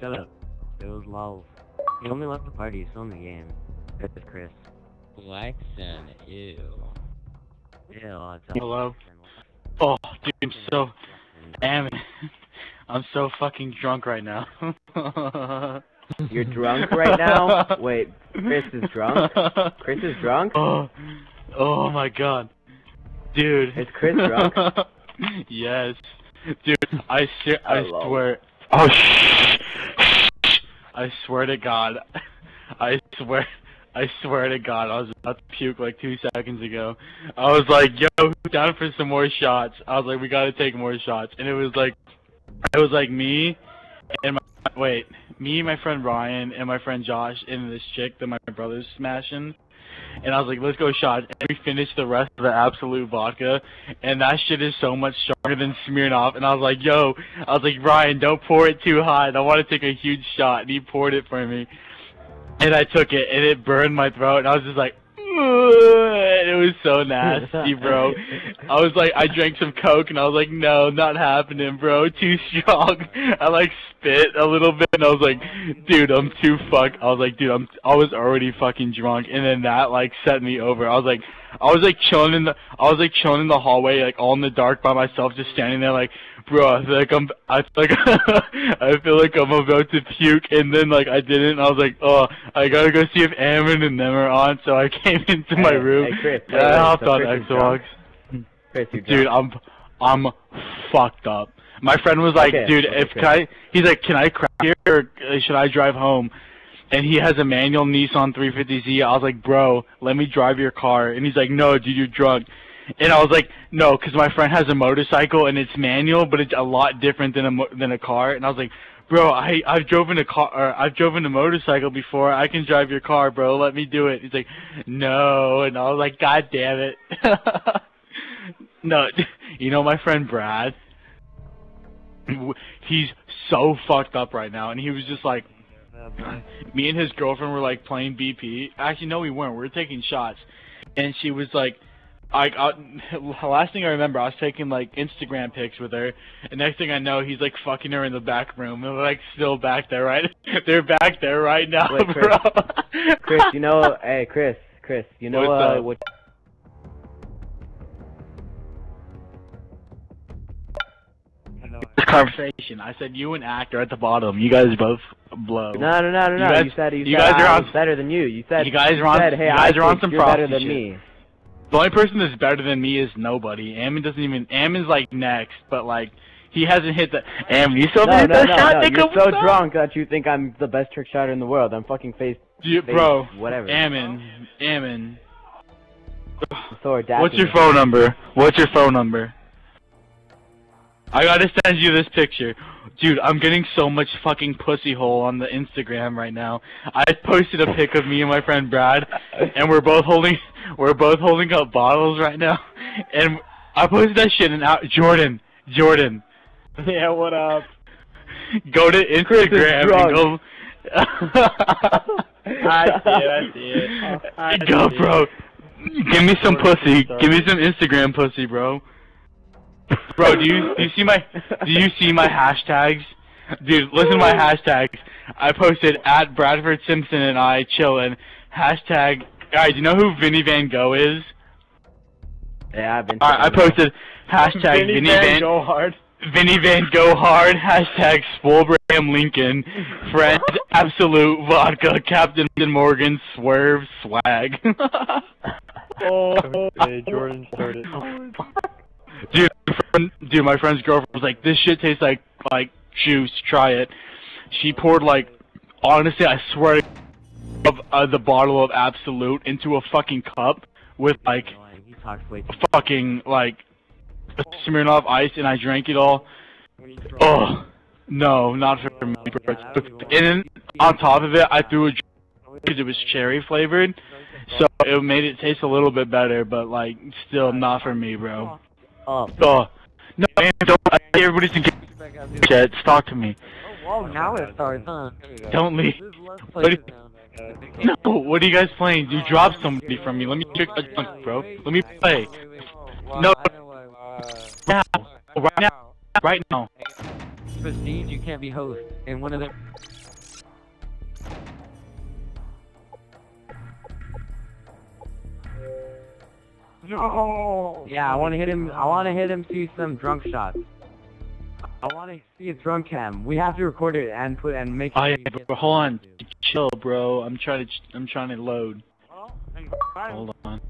shut up. It was lol. He only left the party, he's still in the game. It's Chris. Blackson, ew. Yeah, I'll tell Hello? Oh, dude, I'm so, damn it. I'm so fucking drunk right now. You're drunk right now? Wait, Chris is drunk? Chris is drunk? Oh, oh my god. Dude. Is Chris drunk? yes. Dude, I, se- I swear. Oh, shh. I swear to God. I swear. I swear to God, I was about to puke like two seconds ago. I was like, yo, down for some more shots. I was like, we gotta take more shots. And it was like, it was like me and my, wait, me, my friend Ryan, and my friend Josh, and this chick that my brother's smashing. And I was like, let's go shot. And we finished the rest of the Absolut vodka. And that shit is so much stronger than Smirnoff. And I was like, yo, I was like, Ryan, don't pour it too hot. I want to take a huge shot. And he poured it for me. And I took it, and it burned my throat. And I was just like, and it was so nasty, bro. I was like, I drank some coke, and I was like, no, not happening, bro. Too strong. I like spit a little bit, and I was like, dude, I'm too fuck. I was like, dude, I'm. I was already fucking drunk, and then that like set me over. I was like, I was like chilling in the. I was like chilling in the hallway, like all in the dark by myself, just standing there, like, bro. I feel like I'm. I feel like I feel like I'm about to puke, and then like I didn't. I was like, oh, I gotta go see if Aaron and them are on. So I came into my Hey, room. hey, Chris, wait, I hopped so on Chris Xbox. Chris, Dude. I'm I'm fucked up. My friend was like, Okay, dude, okay, if okay. can I, he's like, can I crack here or should I drive home? And he has a manual Nissan 350Z. I was like, bro, let me drive your car. And he's like, no, dude, you're drunk. And I was like, no, because my friend has a motorcycle and it's manual, but it's a lot different than a than a car. And I was like, bro, I I've driven a car, or I've driven a motorcycle before. I can drive your car, bro. Let me do it. He's like, no, and I was like, god damn it. no, you know my friend Brad. He's so fucked up right now, and he was just like, me and his girlfriend were like playing BP. Actually, no, we weren't. We were taking shots, and she was like, I, I the last thing I remember, I was taking like Instagram pics with her, and next thing I know, he's like fucking her in the back room, and they're like still back there, right? they're back there right now, Wait, Chris. bro. Chris, you know, hey, Chris, Chris, you know uh, what? This conversation. I said you and actor at the bottom. You guys both blow. No, no, no, no, You no. guys- you said you, you said guys are on- better than you. You said You guys are on- said, hey, you guys I are on think some you're better frosty than shit. me. The only person that's better than me is nobody. Ammon doesn't even. Ammon's like next, but like he hasn't hit the. Ammon, you still No, haven't no, hit no, shot, no. nigga? You're so up? drunk that you think I'm the best trick shotter in the world. I'm fucking face, You- face bro. whatever. Ammon, Ammon. So. What's your phone number? What's your phone number? I gotta send you this picture. Dude, I'm getting so much fucking pussy hole on the Instagram right now. I posted a pic of me and my friend Brad, and we're both holding we're both holding up bottles right now. And I posted that shit and out Jordan, Jordan, Yeah, what up? go to Instagram and go. I see it, I see it. I go, see bro. it. Give me some pussy. Give me some Instagram pussy, bro. Bro, do you do you see my do you see my hashtags? Dude, listen to my hashtags. I posted at Bradford Simpson and I chillin'. Hashtag guys, you know who Vinny Van Gogh is? Yeah, I've been. Alright, I posted hashtag Vinny Vinny, Van Van go hard. Vinny Van Go Hard, hashtag Spolbraham Lincoln, friends, Absolut vodka, Captain Morgan, swerve, swag. Oh, hey, Jordan started. Oh, dude, friend, dude, my friend's girlfriend was like, "This shit tastes like like juice. Try it." She poured like, honestly, I swear, of uh, the bottle of Absolut into a fucking cup with like He talks way too fucking like Smirnoff Ice, and I drank it all. Oh no, not for me. bro. And then on top of it, I threw a because it was cherry flavored, so it made it taste a little bit better, but like still not for me, bro. Oh, Oh, no, man, don't. I everybody's in chat. Talk to me. Oh, whoa, now it starts, huh? Don't leave. What do you- No, what are you guys playing? You dropped somebody from me. Let me check the junk, bro. Let me play. No, now, right now, right now. prestige, you can't be host. And one of the No. Yeah, I want to hit him. I want to hit him. See some drunk shots. I want to see a drunk cam. We have to record it and put and make. Oh yeah, he gets bro, hold on. Chill, bro. I'm trying to. I'm trying to load. Oh. Hold on.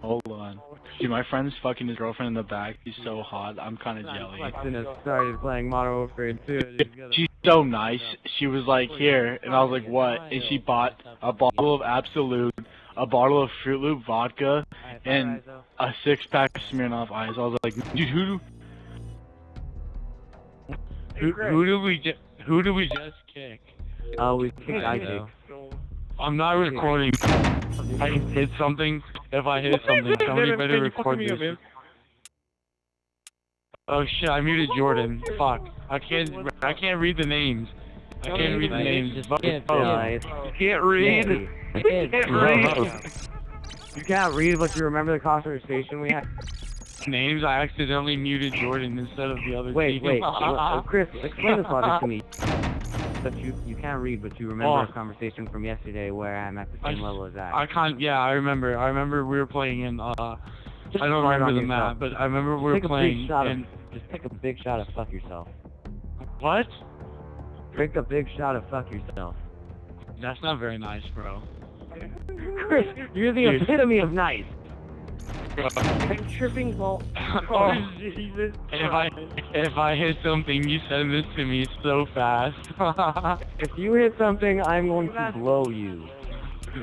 Hold on. Dude, my friend's fucking his girlfriend in the back. She's so hot. I'm kind of jelly. Has started playing Modern Warfare 2. He's got a- She's so nice. She was like, here, and I was like, what? And she bought a bottle of Absolut, a bottle of Fruit Loop vodka, and- alright, a six pack of Smirnoff Ice. I was like, dude, who? Hey, Who, Greg. who do we just who do we just kick? Oh, we kicked Isaac. I'm not recording. I hit something. If I hit something, somebody Devin, better record fucking this. Oh shit! I muted Jordan. Fuck! I can't. I can't read the names. I can't read the names. just Fuck. skip it. Yeah, it's- you can't read. Nancy, Kid, can't read. You can't read, but you remember the conversation we had? Names. I accidentally muted Jordan instead of the other Wait, team. wait. uh, Chris, explain this logic to me. But you, you can't read, but you remember Oh. a conversation from yesterday where I'm at the same s- level as Zach. I can't. Yeah, I remember. I remember we were playing in. Uh, I don't remember the yourself. map, but I remember we were Take a big playing in. Just take a big shot of fuck yourself. What? Take a big shot of fuck yourself. That's not very nice, bro. Chris, you're the Dude. epitome of nice. Uh, I'm tripping ball. Oh. Oh, Jesus. If I if I hit something, you send this to me so fast. If you hit something, I'm going to blow you.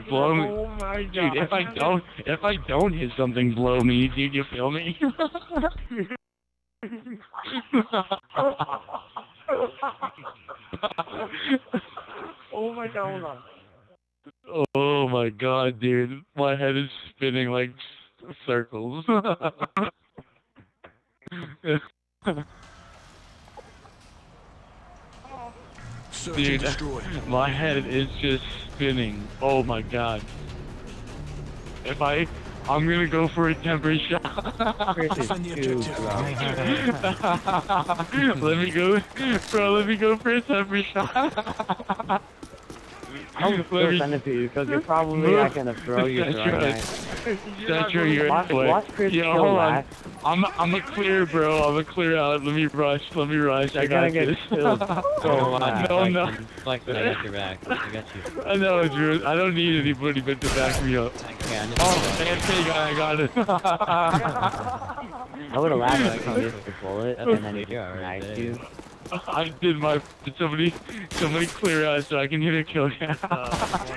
blow me, Oh my god. dude. If I don't if I don't hit something, blow me, dude. You feel me? oh my god, hold on. oh my god, dude. My head is spinning like circles. dude, my head is just spinning. Oh my god. If I, I'm gonna go for a temper shot. Chris is too drunk. let me go, bro. Let me go for a temper shot. I'll Let still me- send it to you because you're probably not gonna throw your That's throwing right. knife. That's right, you're Watch, anyway. watch Chris Yo, kill hold on. last. I'm I'm a clear, bro. I'm a clear out. Let me rush. Let me rush. I You're got gonna get this. killed oh, fast. no, no. Flex, I got your back. I got you. I know, Drew. I don't need anybody but to back me up. Okay, I just Oh, AFK guy, I got it. I would have laughed Yeah, if I you missed the bullet That's and then what he you are right knifed there. you. I did my somebody somebody clear out so I can hit a kill cam. Uh,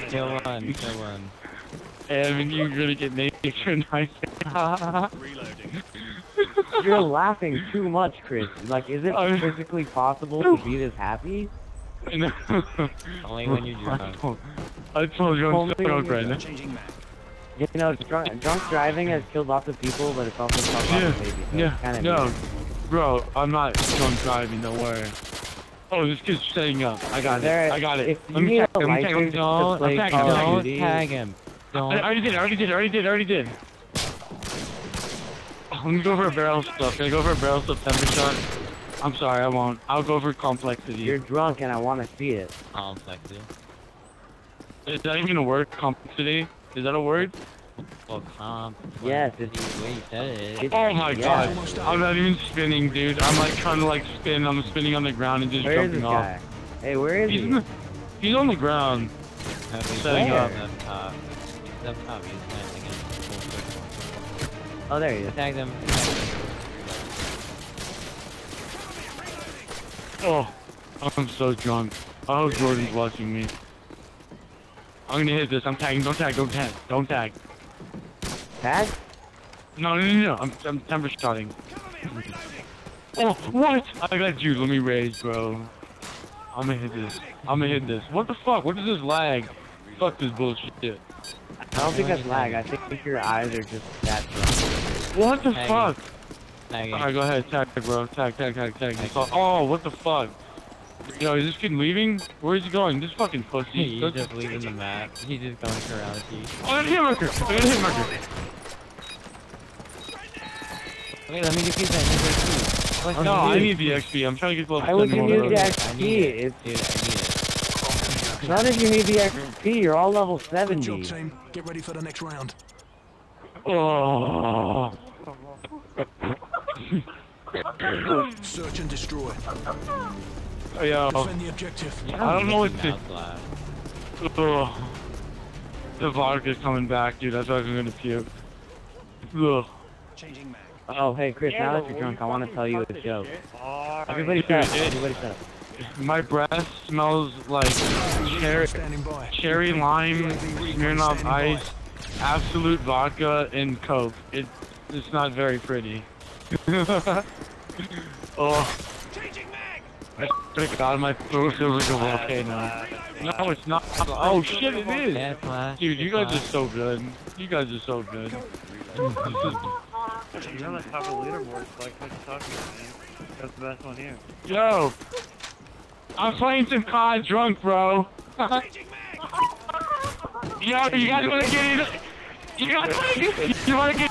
kill one, kill one. and you're gonna get naked for nice. Reloading. You're laughing too much, Chris. Like, is it I'm- physically possible to be this happy? Only when you're I drunk. told, I told you I'm so drunk right now. You know, drunk, drunk driving has killed lots of people, but it's also killed lots Yeah, of babies. So yeah, kind of no, bro, I'm not drunk driving. Don't worry. Oh, this kid's setting up. I got There- it. I got it. Let me need tag him, let me tag him. Don't, play I'm tagging Call him, of don't. Don't tag him. I Don't. already did, I already did, I already did, I already did. Let me go for a barrel stuff. Can I go for a barrel stuff temper shot? I'm sorry, I won't. I'll go for complexity. You're drunk and I want to see it. Complexity. Is that even a word? Complexity? Is that a word? Well, comp. Yes, the it's- way you said it. It's- Oh my yeah. god. I'm not even spinning, dude. I'm like trying to like spin. I'm spinning on the ground and just Where is jumping this off. guy? Hey, where is He's, he? in the, he's on the ground. Setting Where? up. Up top. He's up top. He's landing in full circle. Oh, there he is. Tag them. Tag them. Oh, I'm so drunk. I hope Jordan's watching me. I'm gonna hit this. I'm tagging. Don't tag. Don't tag. Don't tag. Tag? No, no, no, no. I'm, I'm temper shotting. Oh, what? I got you. Let me rage, bro. I'm gonna hit this. I'm gonna hit this. What the fuck? What is this lag? Fuck this bullshit. I don't think that's lag. I think your eyes are just that drunk. What the Tagging. fuck? Tagging. Alright, go ahead. Tag, bro. Tag, tag, tag, tag. Oh, what the fuck? Yo, is this kid leaving? Where is he going? This fucking pussy. He's just leaving the map. He's just going karate. Oh, I got a hit marker. I got a hit marker. Okay, let me defuse that. Let me defuse. No, I need the XP. I'm trying to get level Why would you 10 need more. the I XP? need it. It's Dude, I need it. none of you need the XP. You're all level Good 70. job, team. Get ready for the next round. Oh. Search and destroy. Oh, Yo. Defend the objective. I don't know what to. Outside. Ugh. The vodka's coming back, dude. I feel like I'm gonna puke. Ugh. Oh, hey, Chris, now that you're drunk, I want to tell you a joke. Everybody shut up. Everybody shut up. My breath smells like cherry, cherry lime, Smirnoff Ice, Absolut vodka, and Coke. It, it's not very pretty. oh. I took out of my throat. Was like a volcano. No, it's not. Oh shit, it is. Dude, you guys are so good. You guys are so good. This You're on the top of the leaderboard, like, what you talking about, man? That's the best one here. Yo, I'm playing some COD drunk, bro. Yo, you guys wanna get in? You guys wanna get? You wanna get?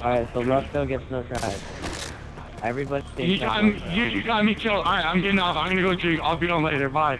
Alright, so Rusto gets no tries. Everybody stay You got me. You, you got me killed. Alright, I'm getting off. I'm gonna go drink. I'll be on later. Bye.